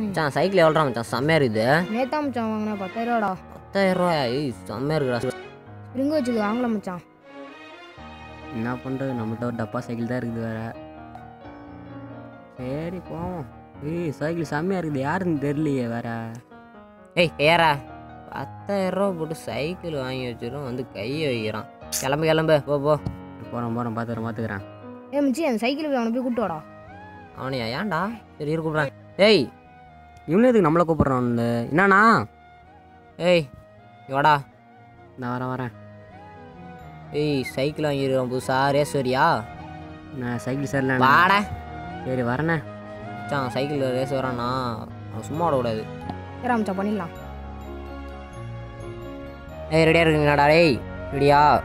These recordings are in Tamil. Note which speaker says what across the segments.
Speaker 1: மச்சான் சைக்கிள் எவ்வளோ மச்சான். செம்மையா இருக்குது.
Speaker 2: நேத்தா மச்சான் வாங்கினேன் பத்தாயிரம் ரூபாடா
Speaker 1: பத்தாயிரம் ரூபாயா? ஏய் செம்மையா இருக்குடா.
Speaker 2: ஸ்ப்ரிங் வச்சுது வாங்கல மச்சான்.
Speaker 1: என்ன பண்ணுறது நம்மகிட்ட ஒரு டப்பா சைக்கிள் தான் இருக்குது வேற. சரி போவோம். ஏய் சைக்கிள் செம்மையாக இருக்குது. யாருன்னு தெரியலையே வேற. ஏய் கையாரா பத்தாயிரம் ரூபா போட்டு சைக்கிள் வாங்கி வச்சிரும் வந்து கையை வைக்கிறான். கிளம்பு கிளம்பு. போ போ. போகிறேன் போகிறேன் பார்த்துக்கிறேன் பார்த்துக்கிறேன்.
Speaker 2: ஏ மச்சி அந்த சைக்கிள் போய் அவனை போய் கூட்டு வாடா.
Speaker 1: அவனையா? ஏன்டா? சரி இரு கூப்பிட்றேன். ஏய்! இவனு எதுக்கு நம்மளை கூப்பிட்றான் என்னண்ணா? ஏய் வாடா. நான் வரேன் வரேன். ஏய் சைக்கிள் வாங்கிருக்கோம் புதுசா? ரேஸ் வரியா? நான் சைக்கிள் சரியில்லை வாடா. சரி வரண்ணே. மச்சான் சைக்கிள் ரேஸ் வரானா அவன் சும்மா விடக்கூடாது
Speaker 2: ஏறா மச்சான் பண்ணிடலாம்.
Speaker 1: ஏய் ரெடியாக இருக்குங்கடா டேய் ரெடியா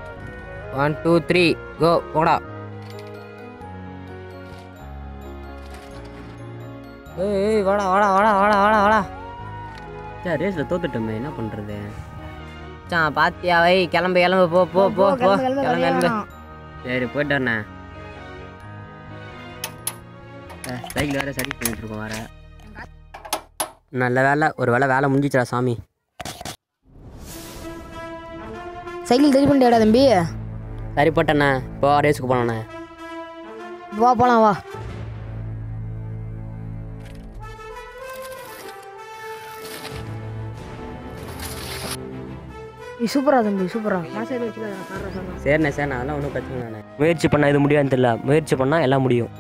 Speaker 1: ஒன் டூ த்ரீ கோ போடா. ஏய் ஏய் வாடா வாடா வாடா வாடா வாடா வாடா. சார் ரேஸில் தோத்துட்டோமே என்ன பண்ணுறது சான் பாத்தியா வை கிளம்பு கிளம்பு போ போ போ போ.
Speaker 2: கிளம்பு, கிளம்பு,
Speaker 1: சரி போயிட்டு வரண்ணே சைக்கிள் வேறு சரி பண்ணிட்டு இருக்கோம் வேறு. நல்ல வேலை ஒரு வேலை வேலை முடிஞ்சிச்சுடா சாமி.
Speaker 2: சைக்கிள் சரி பண்ணிட்டேடா தம்பி?
Speaker 1: சரி போட்டண்ணே இப்போ ரேஸுக்கு போனண்ணே
Speaker 2: வா போலாம் வா. நீ சூப்பரா தம்பி சூப்பரா. நான் வச்சுக்கலாம்
Speaker 1: சரிண்ணே சரிண்ணே அதெல்லாம் ஒன்றும் பிரச்சனை இல்லைண்ணே முயற்சி பண்ணால் இது முடியாதுன்னு தெரியல. முயற்சி பண்ணால் எல்லாம் முடியும்.